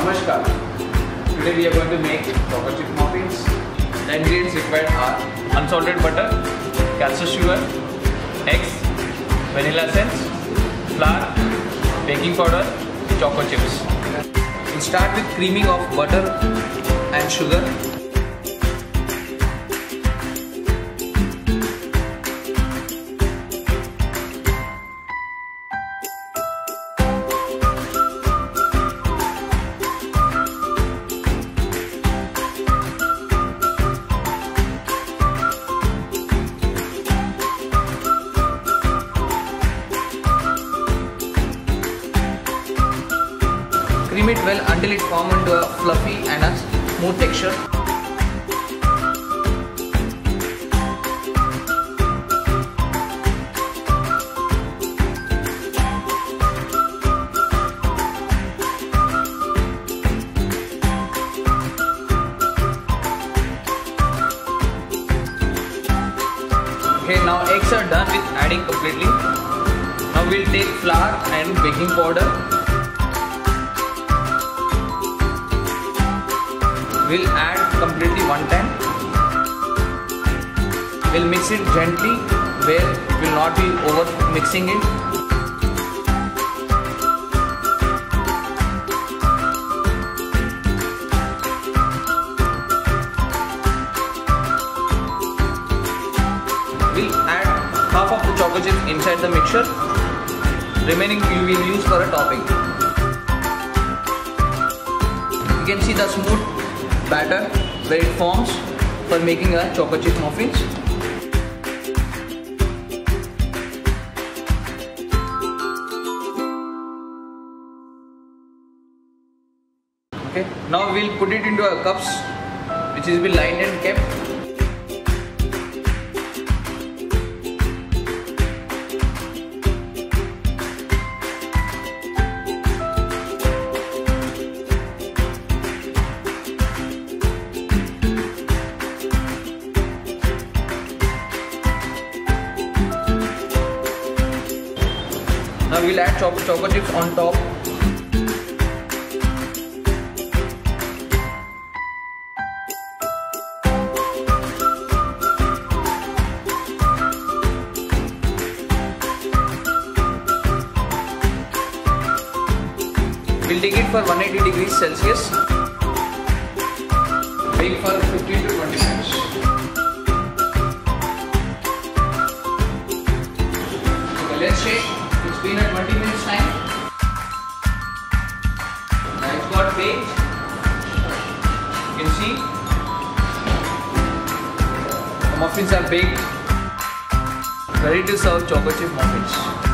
Today we are going to make chocolate chip muffins. The ingredients required are unsalted butter, castor sugar, eggs, vanilla essence, flour, baking powder, chocolate chips. We'll start with creaming of butter and sugar. Cream it well until it forms into a fluffy and a smooth texture. Okay, now eggs are done with adding completely. Now we'll take flour and baking powder We'll add completely one time. We'll mix it gently where it will not be over mixing it. We'll add half of the chocolate chips inside the mixture. Remaining we will use for a topping. You can see the smooth batter where it forms for making a chocolate chip muffins. Okay, now we'll put it into our cups which is be lined and kept. Now we'll add chocolate chips on top. We'll take it for 180 degrees Celsius. Bake for 15 to 20 minutes. Okay, let's shake. It's been at 20 minutes time. Now it's got baked. You can see the muffins are baked. Ready to serve chocolate chip muffins.